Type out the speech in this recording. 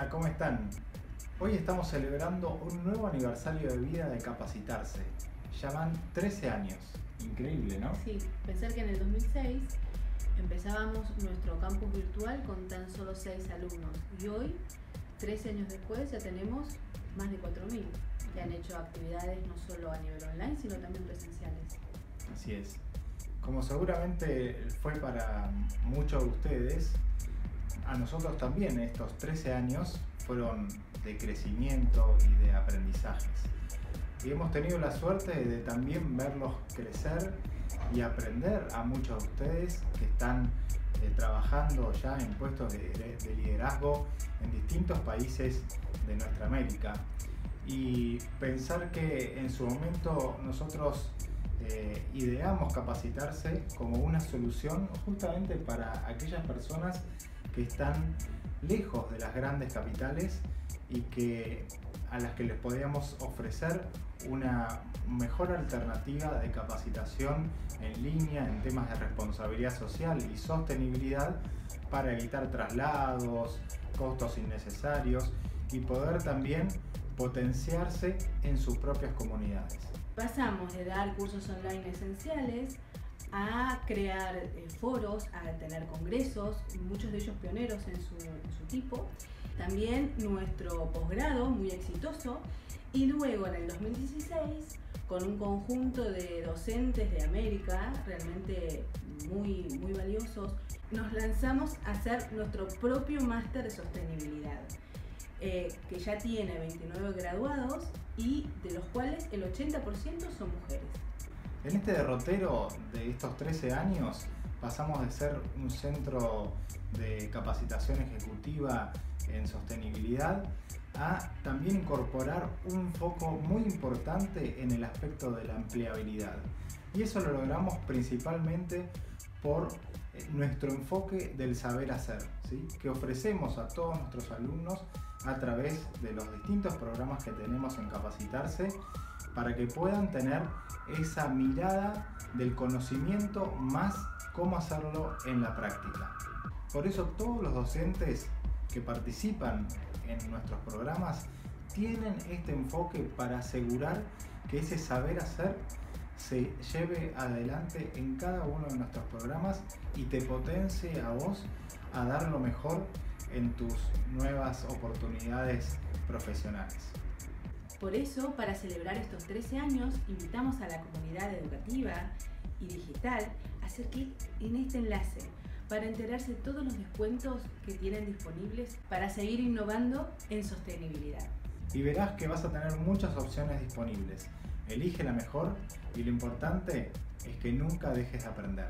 Hola, ¿cómo están? Hoy estamos celebrando un nuevo aniversario de vida de capacitarse. Llaman 13 años. Increíble, ¿no? Sí, pensar que en el 2006 empezábamos nuestro campus virtual con tan solo 6 alumnos y hoy, 13 años después, ya tenemos más de 4.000 que han hecho actividades no solo a nivel online, sino también presenciales. Así es. Como seguramente fue para muchos de ustedes, a nosotros también estos 13 años fueron de crecimiento y de aprendizajes. Y hemos tenido la suerte de también verlos crecer y aprender a muchos de ustedes que están eh, trabajando ya en puestos de, de liderazgo en distintos países de nuestra América. Y pensar que en su momento nosotros eh, ideamos capacitarse como una solución justamente para aquellas personas que están lejos de las grandes capitales y que a las que les podíamos ofrecer una mejor alternativa de capacitación en línea en temas de responsabilidad social y sostenibilidad para evitar traslados, costos innecesarios y poder también potenciarse en sus propias comunidades. Pasamos de dar cursos online esenciales a crear eh, foros, a tener congresos, muchos de ellos pioneros en su, tipo. También nuestro posgrado, muy exitoso. Y luego en el 2016, con un conjunto de docentes de América, realmente muy, muy valiosos, nos lanzamos a hacer nuestro propio máster de sostenibilidad. Eh, que ya tiene 29 graduados y de los cuales el 80% son mujeres. En este derrotero de estos 13 años pasamos de ser un centro de capacitación ejecutiva en sostenibilidad a también incorporar un foco muy importante en el aspecto de la empleabilidad. Y eso lo logramos principalmente por eh, nuestro enfoque del saber hacer, que ofrecemos a todos nuestros alumnos a través de los distintos programas que tenemos en Capacitarse para que puedan tener esa mirada del conocimiento más cómo hacerlo en la práctica. Por eso todos los docentes que participan en nuestros programas tienen este enfoque para asegurar que ese saber hacer se lleve adelante en cada uno de nuestros programas y te potencie a vos a dar lo mejor en tus nuevas oportunidades profesionales. Por eso, para celebrar estos 13 años, invitamos a la comunidad educativa y digital a hacer clic en este enlace para enterarse de todos los descuentos que tienen disponibles para seguir innovando en sostenibilidad. Y verás que vas a tener muchas opciones disponibles. Elige la mejor y lo importante es que nunca dejes de aprender.